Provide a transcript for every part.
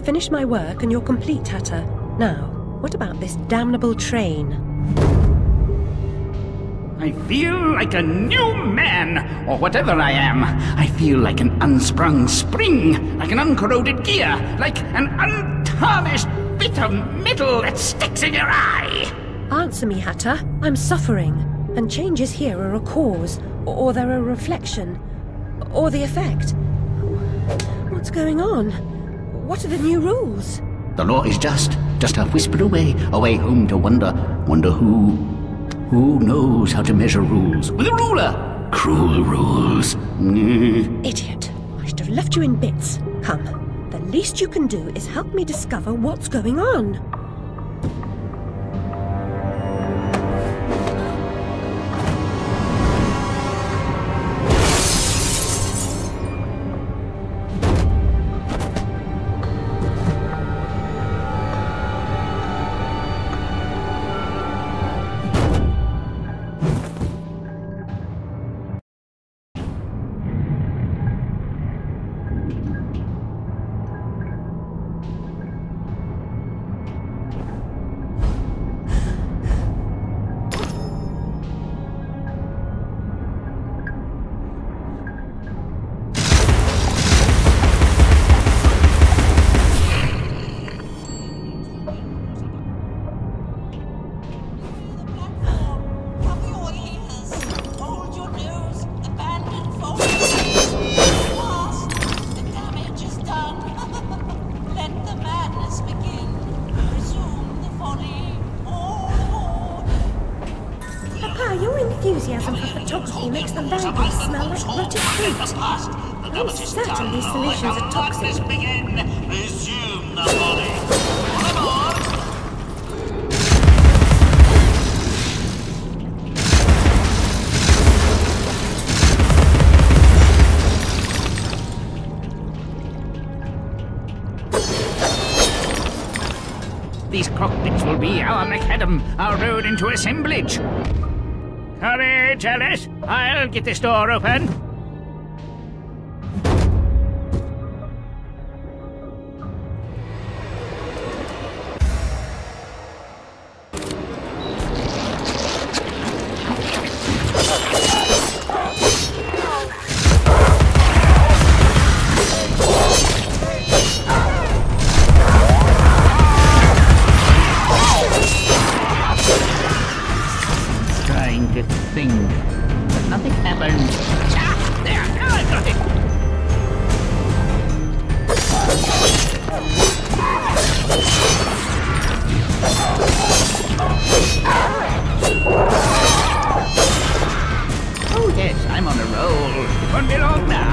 I've finished my work and you're complete, Hatter. Now, what about this damnable train? I feel like a new man, or whatever I am. I feel like an unsprung spring, like an uncorroded gear, like an untarnished bit of metal that sticks in your eye. Answer me, Hatter. I'm suffering, and changes here are a cause, or they're a reflection, or the effect. What's going on? What are the new rules? The law is just, just a whisper away, away home to wonder, wonder who, who knows how to measure rules with a ruler. Cruel rules. Mm. Idiot. I should have left you in bits. Come, the least you can do is help me discover what's going on. Enthusiasm for photography makes the language smell like rotted fruit. I'm certain these solutions are toxic. Resume the volley. On. These cockpits will be our macadam, our road into assemblage. Courage, Alice. I'll get this door open. Won't be long now.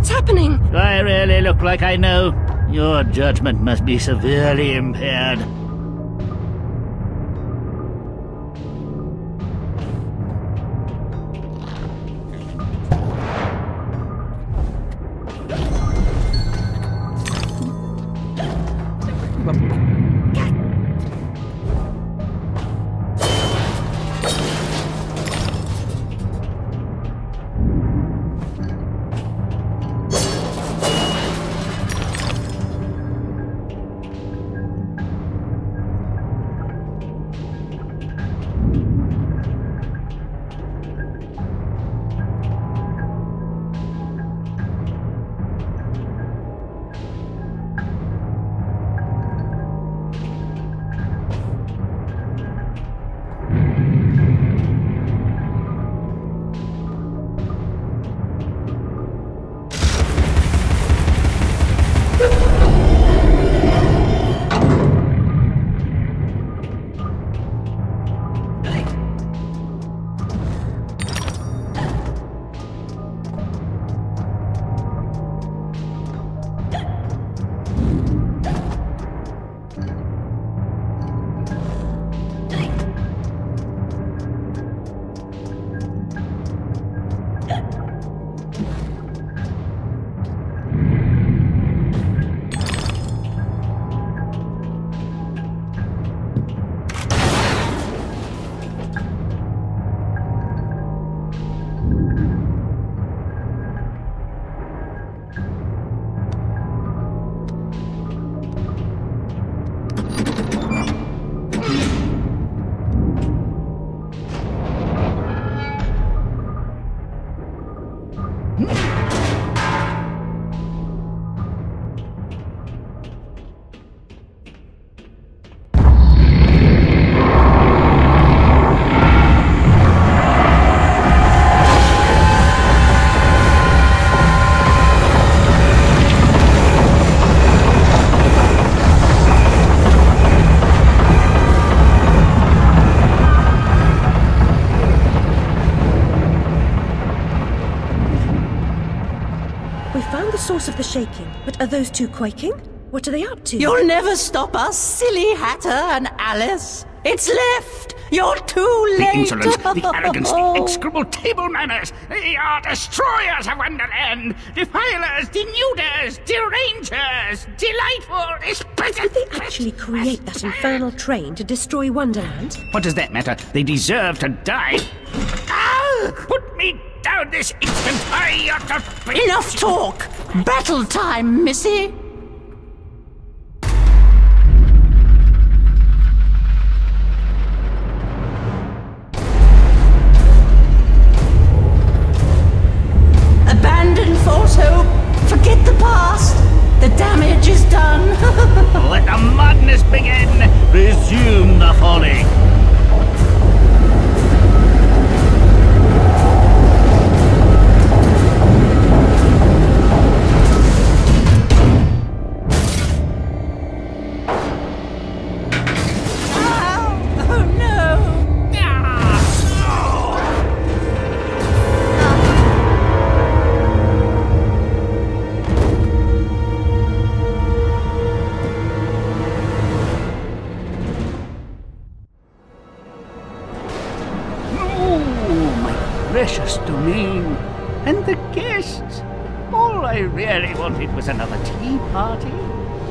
What's happening? I really look like I know? Your judgment must be severely impaired. The source of the shaking, but are those two quaking? What are they up to? You'll never stop us, silly Hatter and Alice. It's left. You're too late. The late. insolence, the arrogance, the execrable table manners. They are destroyers of Wonderland, defilers, denuders, derangers, delightful, exquisite. Did they actually create that infernal train to destroy Wonderland? What does that matter? They deserve to die. Ah! Put me down this instant! I ought to. Enough talk. Battle time, Missy. Precious domain. And the guests. All I really wanted was another tea party.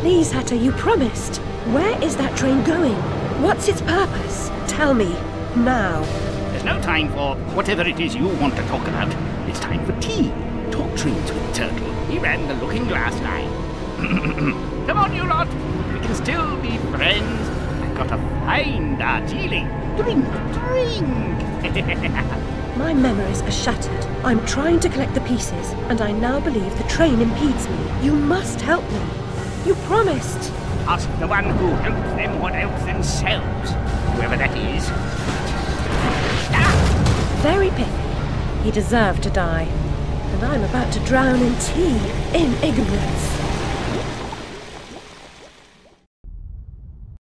Please, Hatter, you promised. Where is that train going? What's its purpose? Tell me. Now. There's no time for whatever it is you want to talk about. It's time for tea. Talk trains with Turtle. He ran the Looking Glass line. Come on, you lot. We can still be friends. I've got a fine Darjeeling. Drink, drink. My memories are shattered. I'm trying to collect the pieces, and I now believe the train impedes me. You must help me. You promised. Ask the one who helped them what helped themselves, whoever that is. Ah! Very pithy. He deserved to die. And I'm about to drown in tea, in ignorance.